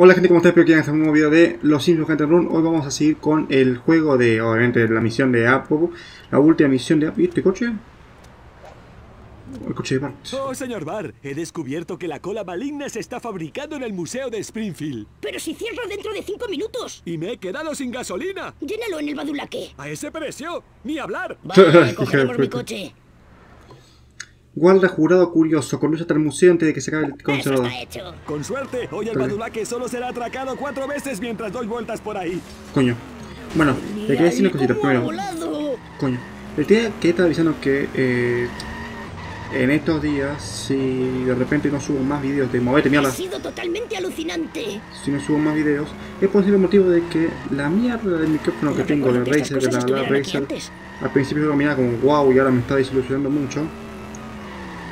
Hola gente, ¿cómo estáis? Espero que hayan un nuevo video de Los Sims Hunter Run. Hoy vamos a seguir con el juego de, obviamente, la misión de Apo, la última misión de Apo. ¿Y este coche? El coche de Bart. Oh, señor Barr, he descubierto que la cola maligna se está fabricando en el Museo de Springfield. Pero si cierra dentro de cinco minutos. Y me he quedado sin gasolina. Llénalo en el badulaque. A ese precio, ni hablar. Vale, cogeremos mi coche. Guarda jurado curioso, conduce hasta el museo antes de que se acabe el Eso conservador. está hecho. Con suerte, hoy el badulaque solo será atracado cuatro veces mientras doy vueltas por ahí. Coño. Bueno, le quería decir una cosita ¿cómo ha primero. Coño. Le quería que estar avisando que eh, en estos días, si de repente no subo más vídeos de movete, Ha mierda. sido totalmente alucinante. si no subo más videos, es por el simple motivo de que la mierda del micrófono que No tengo de recuerdo que estas Razer, de la, la Razer, al principio lo miraba como wow y ahora me está desilusionando mucho.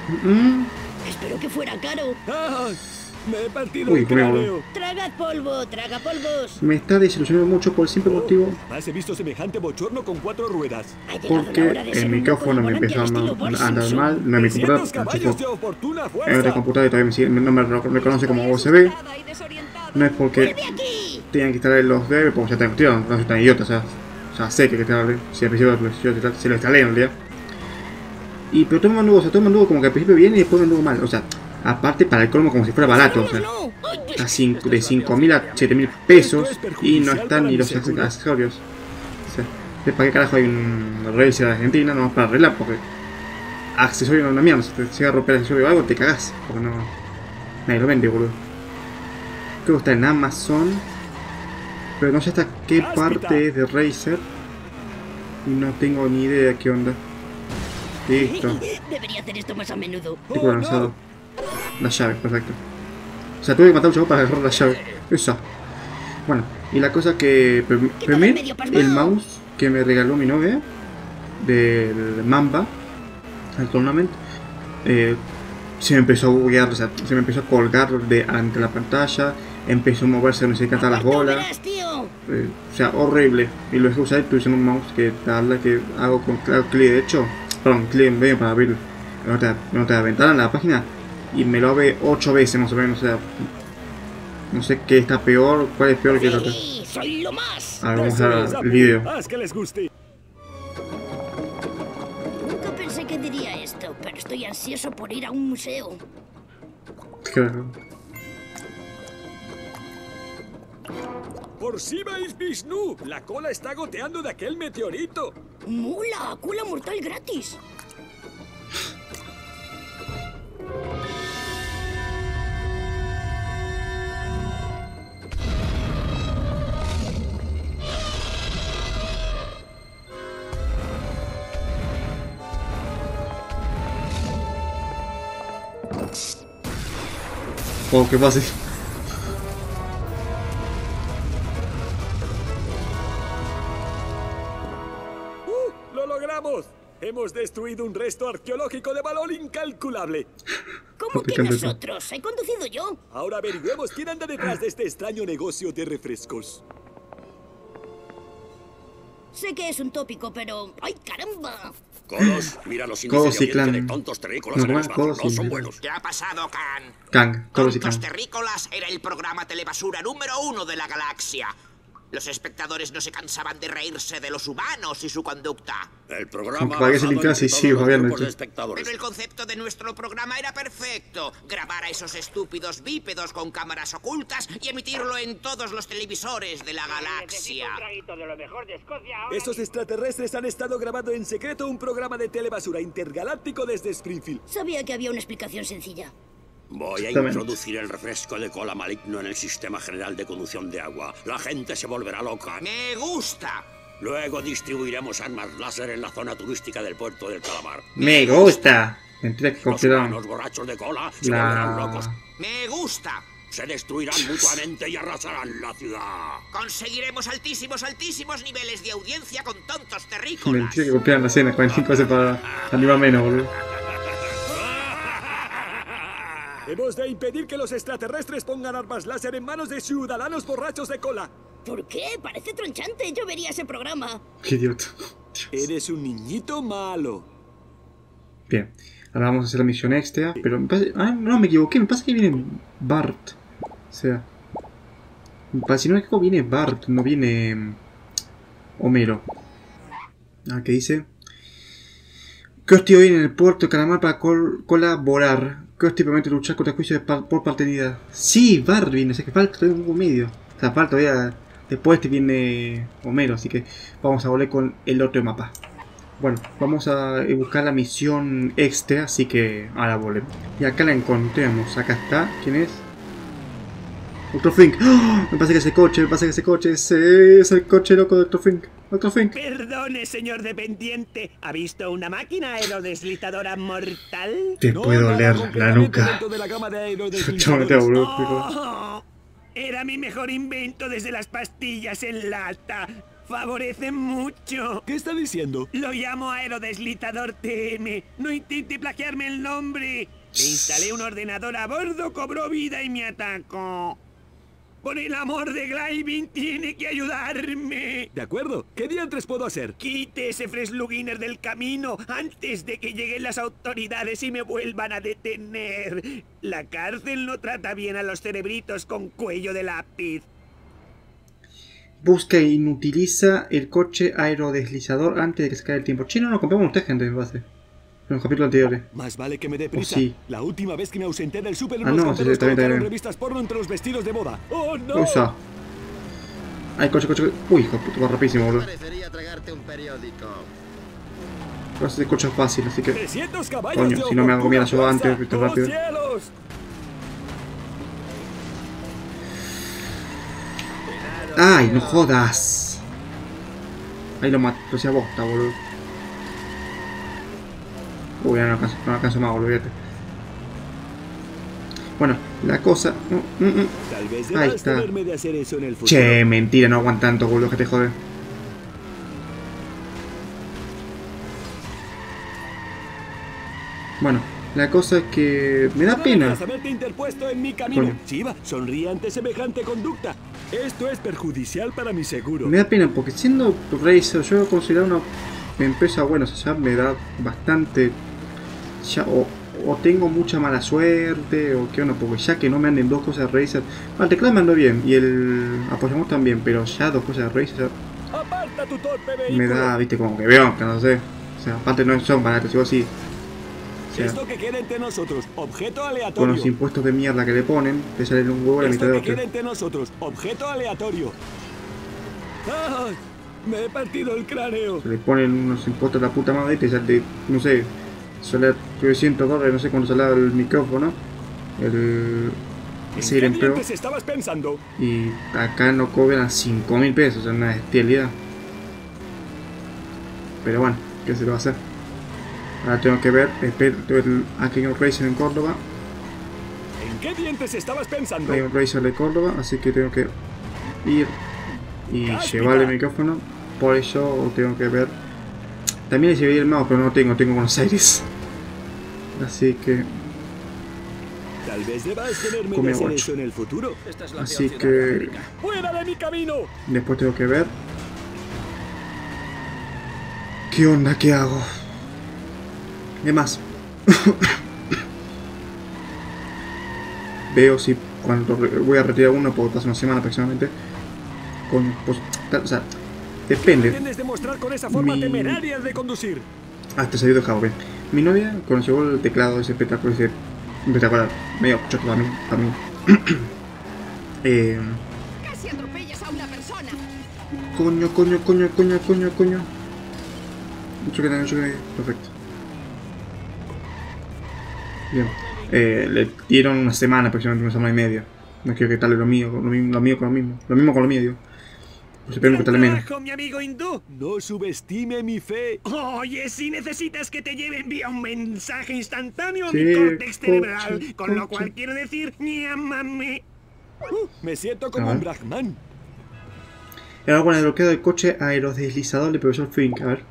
Mm, Espero que fuera caro. ¡Ah! Me he partido Uy, el cráneo. Tragad polvo, traga polvos. me está desilusionando mucho por el simple motivo Has visto semejante bochorno con cuatro ruedas. Porque el micrófono me empezó a andar, mal, no mi 300 computadora, es otra computadora y todavía me sigue- no me reconoce como USB, no es porque tengan que instalar los DB, porque ya tengo tío, no soy tan idiota, o sea, ya sé que hay que instalarle, si al principio se lo instalé en realidad. Y pero todo me anduvo, o sea, todo me anduvo como que al principio bien y después me anduvo mal, o sea, aparte para el colmo como si fuera barato, o sea, ¡No! ¡Ay, a cinco- de 5.000 a 7.000 pesos y no están ni los accesorios. O sea, ¿de ¿para qué carajo hay un Razer de Argentina? No para arreglar, porque accesorio no es una mierda, si te llega a romper el accesorio o algo, te cagás, porque no. Nadie lo vende, boludo. Creo que está en Amazon, pero no sé hasta qué parte es de Razer y no tengo ni idea qué onda. Listo. Debería hacer esto más a menudo. Tipo Oh, lanzado. La llave, perfecto. O sea, tuve que matar a un chavo para agarrar la llave. Esa. Bueno, y la cosa que... prim- tal Primer, medio pasmado? el mouse que me regaló mi novia del Mamba, al tournament, eh, se me empezó a buguear, o sea, se me empezó a colgar de ante la pantalla, empezó a moverse, no sé qué, las bolas. Eh, o sea, horrible. Y lo dejé usar, estoy usando un mouse que tal que hago con claro, clic derecho, perdón, clic en medio para abrir en otra, en otra ventana en la página y me lo abre 8 veces más o menos. O sea, no sé qué está peor, cuál es peor que el otro. Sí, soy lo más. A ver, vamos a ver el guste. Nunca pensé que diría esto, pero estoy ansioso por ir a un museo. Claro. Por si vais Vishnu, la cola está goteando de aquel meteorito. ¡Mula! ¡Cula mortal gratis! Oh, qué fácil. Logramos! Hemos destruido un resto arqueológico de valor incalculable. ¿Cómo que nosotros? ¿He conducido yo? Ahora averigüemos quién anda detrás de este extraño negocio de refrescos. Sé que es un tópico, pero... ¡Ay, caramba! Codos, mira los Codos índices de y clan. de tontos terrícolas en el Normal, espacio. codos No y- son buenos. ¿Qué ha pasado, Khan? Kang, todos y Tontos Kang. Terrícolas era el programa telebasura número uno de la galaxia. Los espectadores no se cansaban de reírse de los humanos y su conducta. El programa Como que para que se basado limpiase entre y todos sigo los viendo grupos de esto. espectadores. Pero el concepto de nuestro programa era perfecto. Grabar a esos estúpidos bípedos con cámaras ocultas y emitirlo en todos los televisores de la galaxia. Esos extraterrestres han estado grabando en secreto un programa de telebasura intergaláctico desde Springfield. Sabía que había una explicación sencilla. Voy a introducir el refresco de cola maligno en el sistema general de conducción de agua. La gente se volverá loca. ¡Me gusta! Luego distribuiremos armas láser en la zona turística del puerto del Calamar. Me gusta. Mentira que Los humanos borrachos de cola se la... volverán locos. ¡Me gusta! Se destruirán mutuamente y arrasarán la ciudad. Conseguiremos altísimos, altísimos niveles de audiencia con tontos terrícolas. Mentira que copiaron la escena 45 veces para animar menos, boludo. Hemos de impedir que los extraterrestres pongan armas láser en manos de ciudadanos borrachos de cola. ¿Por qué? Parece tronchante. Yo vería ese programa. Qué idiota. Eres un niñito malo. Bien, ahora vamos a hacer la misión extra, pero me pasa... Ah, no, me equivoqué, me pasa que viene Bart. O sea, Para si no me equivoco, viene Bart, no viene mm, Homero. Ah, ¿qué dice? Krusty hoy en el puerto de Calamar para col- colaborar. Krusty promete luchar contra el juicio de pa- por paternidad. Sí, Bart viene, o sea que falta todavía un medio. O sea, falta todavía... Después te viene Homero, así que vamos a volver con el otro mapa. Bueno, vamos a buscar la misión extra, así que ahora volvemos. Y acá la encontramos, acá está, ¿quién es? Dr. Fink. ¡Ah! Me parece que ese coche, me parece que ese coche, ese es el coche loco de Dr. Fink. Perdone, señor dependiente. ¿Ha visto una máquina aerodeslizadora mortal? Te No, puedo leer la nuca. de la gama de. ¡Oh! Era mi mejor invento desde las pastillas en lata. Favorece mucho. ¿Qué está diciendo? Lo llamo aerodeslizador TM. No intente plagiarme el nombre. Le instalé un ordenador a bordo, cobró vida y me atacó. Por el amor de Glyvin, tiene que ayudarme. De acuerdo. ¿Qué diantres puedo hacer? Quite ese Fresluginer del camino antes de que lleguen las autoridades y me vuelvan a detener. La cárcel no trata bien a los cerebritos con cuello de lápiz. Busca e inutiliza el coche aerodeslizador antes de que se caiga el tiempo. Chino, no compramos usted, gente, me parece. En los capítulos anteriores. Más vale que me dé prisa. sí. La última vez que me ausenté del súper, Ah, no, sí, también, también. revistas porno entre los vestidos de boda. ¡Oh, no! Usa. Ay, coche, coche, coche. Uy, hijo va rapidísimo, boludo. Parecería tragarte un periódico. Pero ese coche es fácil, así que... 300 caballos Coño, si no me hago mierda yo antes, ¡Oh, rápido. cielos! ¡Ay, no jodas! Ahí lo mato, lo hacía bosta, boludo. Uy, ya no alcanzo, no alcanzo más, boludo, fíjate. Bueno, la cosa... mm. Tal vez Ahí está. de hacer eso en el futuro. Che, mentira, no aguantan tanto, boludo, que te jode. Bueno, la cosa es que me da pena. interpuesto en mi camino. Chiva, sonríe ante semejante conducta. Esto es perjudicial para mi seguro. Me da pena porque siendo Razer yo considero una empresa buena, o sea, me da bastante. Ya, o, o tengo mucha mala suerte, o qué onda, porque ya que no me anden dos cosas de Razer. Bueno, el teclado me andó bien y el apoyamos también, pero ya dos cosas de Razer ya Aparta tu torpe vehículo. me da, viste, como que veo, que no sé. O sea, aparte no son baratos, digo así. O sea, Esto que queda entre nosotros, objeto con aleatorio. los impuestos de mierda que le ponen, te salen un huevo a la mitad Esto de que queda otro. entre nosotros, objeto aleatorio. ¡Ay! Me he partido el cráneo. Se le ponen unos impuestos a la puta madre y te sale, no sé, sale 300 dólares, no sé cuánto sale el micrófono, el ¿En Siren qué estabas pensando? y acá no cobran 5 mil pesos, es una bestialidad. Pero bueno, ¿qué se lo va a hacer? Ahora tengo que ver, espero, el hay un Racer en Córdoba, ¿En qué dientes estabas pensando? hay un Racer de Córdoba, así que tengo que ir y llevar el micrófono, por eso tengo que ver. También le llevé el mouse, pero no tengo, tengo Buenos Aires. Así que Tal vez debas tenerme hacer eso en el futuro. Así que ¡Fuera de mi camino! después tengo que ver. ¿Qué onda? ¿Qué hago? ¿Qué más? Veo si cuando voy a retirar uno, puedo pasar una semana aproximadamente. Con, pues, tal- o sea, depende. Pretendes demostrar con esa forma Mi- temeraria de conducir. Ah, te salió dejado, bien. Mi novia, cuando llegó el teclado ese espectacular, ese espectacular, medio choto a mí, a mí. eh, Casi atropellas a una persona. Coño, coño, coño, coño, coño, coño. Mucho que mucho que Perfecto. Bien. Eh, le dieron una semana, aproximadamente una semana y media. No quiero que tal lo mío, lo, mismo, lo mío con lo mismo. Lo mismo con lo mío, digo. Pues espero mi amigo hindú. No subestime mi fe. Oye, si necesitas que te lleve, envía un mensaje instantáneo a Sí, mi córtex coche, cerebral. Con lo cual quiero decir, llámame. Me siento como un. Brahman. Era bueno el bloqueo del coche aerodeslizador del profesor Fink. A ver.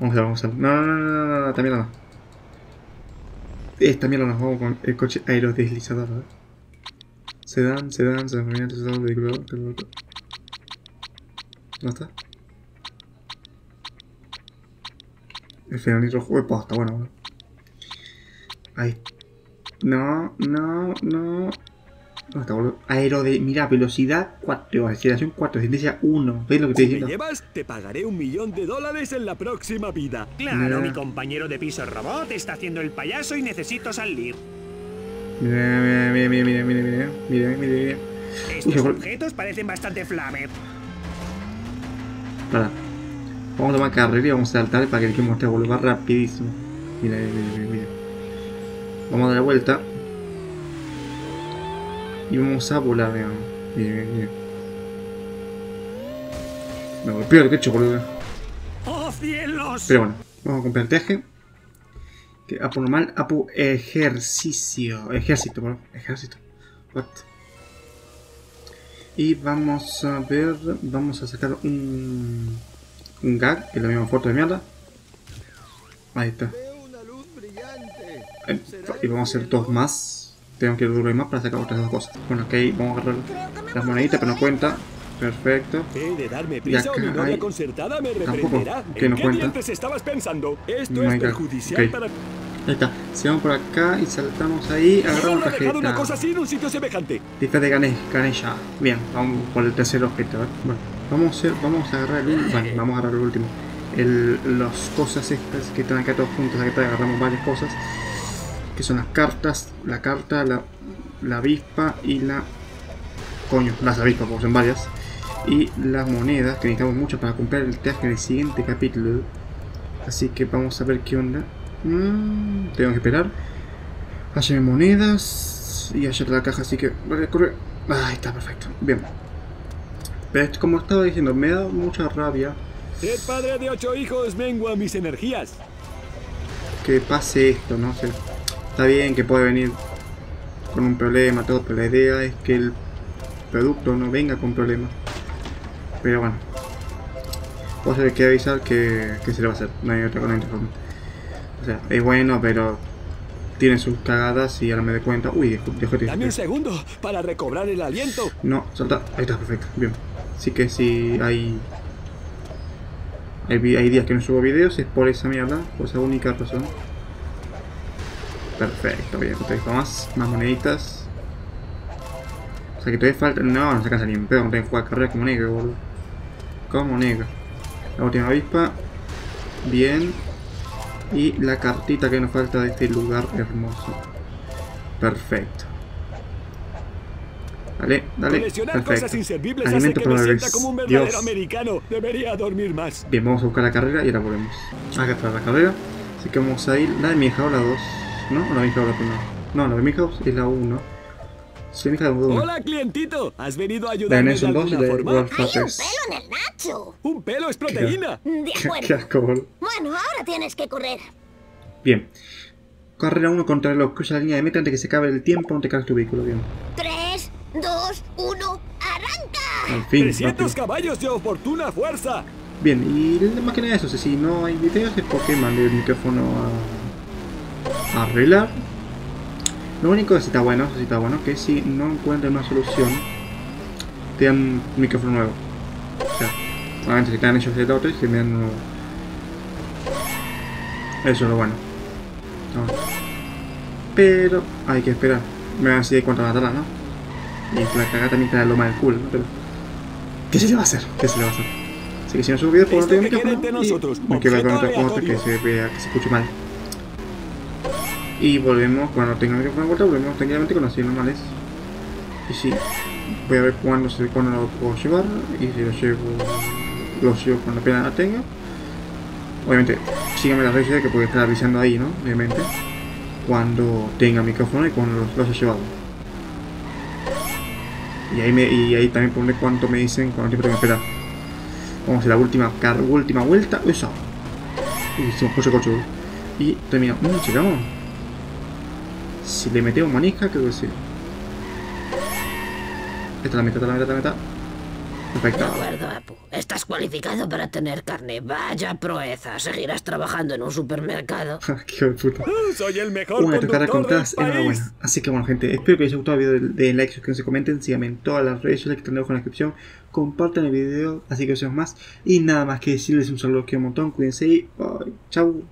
Vamos a ver, vamos a ver. No, no, no, no, no, no, también no. Esta mierda nos vamos con el coche aerodeslizador. A ver. Sedán, sedán, sedán, sedán, sedán, vehículo. ¿No está? El fenómeno rojo de posta, bueno, bueno. Ahí. No, no, no. ¿Dónde está, boludo? Aerode... Mira, velocidad 4, aceleración 4, resistencia 1. ¿Ves lo que te Si estoy me diciendo? llevas, te pagaré un millón de dólares en la próxima vida. Claro, Mira. mi compañero de piso robot está haciendo el payaso y necesito salir. Mira, mira, mira, mira, mira, mira, mira, mira, mira, mira. Estos Uy, objetos parecen bastante flamer. Para. Vamos a tomar carrera y vamos a saltar para que el que muestre vuelva rapidísimo. Mira, mira, mira, mira. Vamos a dar la vuelta. Y vamos a volar. Mira, mira, mira. Me golpeó el techo, boludo. ¡Oh, cielos! Pero bueno, vamos a comprar el teje. Que Apu normal, Apu ejercicio. Ejército, bro. Ejército. What? Y vamos a ver. Vamos a sacar un. Un gag, que es la misma foto de mierda. Ahí está. Eh, Y vamos a hacer dos más. Tengo que y más para sacar otras dos cosas. Bueno, ok, vamos a agarrar las moneditas, pero no cuenta. Perfecto. He de darme prisa o mi novia concertada me reprenderá. ¿En no qué cuenta. estabas pensando? Esto es perjudicial para... Ahí está. Si vamos por acá y saltamos ahí, agarramos ¿Dónde ha dejado tarjeta. una cosa así en un sitio semejante? Disfraz de Ganesha. Bien, vamos por el tercer objeto. ¿eh? Bueno, vamos a, hacer- vamos a agarrar el último. Bueno, vamos a agarrar el último. El, las cosas estas que están acá todos juntos. Acá agarramos varias cosas. Que son las cartas, la carta, la, la avispa y la. Coño, las avispas, porque son varias. Y las monedas, que necesitamos mucho para comprar el traje en el siguiente capítulo. Así que vamos a ver qué onda. Mm, tengo que esperar. Hay monedas. Y está la caja, así que. Vale, corre. Ahí está, perfecto. Bien. Pero esto, como estaba diciendo, me da mucha rabia Ser padre de ocho hijos mengua mis energías. que pase esto, ¿no? Sea, está bien que puede venir con un problema, todo, pero la idea es que el producto no venga con problemas. Pero bueno. Vos hay que avisar que, que se le va a hacer. No hay otra, no hay otra forma. O sea, es bueno, pero tiene sus cagadas y ahora me doy cuenta. Uy, dejó de- Dame un segundo para recobrar el aliento. No, salta. Ahí está, perfecto. Bien. Así que si hay. Hay, días que no subo videos, es por esa mierda, por esa única razón. Perfecto, bien. Te dejo más, más moneditas. O sea que todavía falta. No, no se alcanza ni un pedo, no tengo que jugar carrera como negro, boludo. Como negro. La última avispa. Bien. Y la cartita que nos falta de este lugar hermoso. Perfecto. Dale, dale. Perfecto. Alimento me para verdadero Dios. americano. Debería dormir más. Bien, vamos a buscar la carrera y ahora volvemos. Acá está la carrera. Así que vamos a ir. La de mi hija o la 2. ¿No? O la de mi hija o la primera. No, la de mi house es la 1. Sí, mi hija es la 1. Hola, clientito. ¿Has venido a La de ayudarme de Nelson 2 y alguna la de forma? Wolf Hay un pelo en el nacho. Un pelo es proteína. De Qué acuerdo. asco. Bueno, ahora tienes que correr. Bien. Carrera 1 contra los cruza la línea de meta antes que se acabe el tiempo. No te cargues tu vehículo. Bien. 3, 2, 1, arranca. Al fin. 300 rápido. caballos de oportuna fuerza. Bien, y más que nada eso, si no hay videos es porque mandé el micrófono a, a arreglar. Lo único que sí está bueno, eso sí está bueno, que si no encuentran una solución, te dan un micrófono nuevo. O sea, obviamente si te dan ellos el otro y se me dan uno nuevo. Eso es lo bueno. No. Pero hay que esperar. Me van a decir cuánto va a tardar, ¿no? Y la cagada también da lo mal del culo, ¿no? Pero... ¿Qué se le va a hacer? ¿Qué se le va a hacer? Así que si no subo videos, pues no tengo micrófono y nosotros, me quedo con otra cosa que se vea, que se escuche mal. Y volvemos, cuando tenga el micrófono vuelta, volvemos tranquilamente con las series normales. Y sí, voy a ver cuándo, se, cuándo lo puedo llevar y si lo llevo, lo llevo cuando apenas la tenga. Obviamente, síganme las redes que puedo estar avisando ahí, ¿no? Obviamente, cuando tenga micrófono y cuando los, los haya llevado. Y ahí, me, y ahí también pondré cuánto me dicen, cuánto tiempo tengo que esperar. Vamos a hacer la última, car- última vuelta. Eso. Y hicimos coche coche. Y terminamos. Mm, llegamos. Si le metemos manija, creo que sí. Esta es la meta, esta es la meta, esta es la meta. De Perfecto. acuerdo, Apu. Estás cualificado para tener carne. Vaya proeza. Seguirás trabajando en un supermercado. Qué hijo de puta. Uh, Soy el mejor Una tocada país. enhorabuena. Así que bueno, gente, espero que les haya gustado el video. Den like, suscríbanse, comenten, síganme en todas las redes sociales que están abajo en la descripción. Compartan el video, así que os vemos más. Y nada más que decirles un saludo que un montón. Cuídense y bye. Chau.